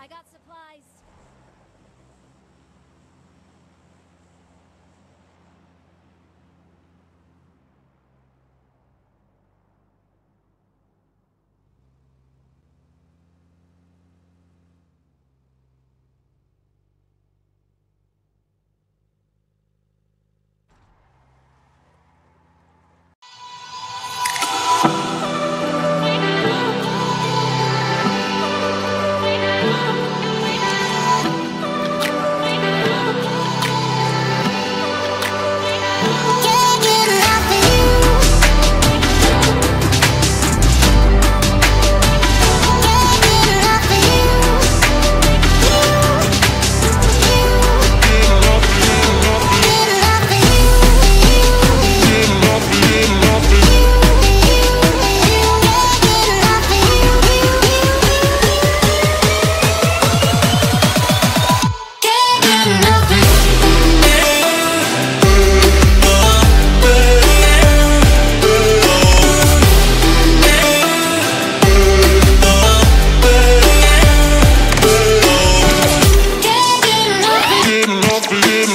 I got supplies. Yeah.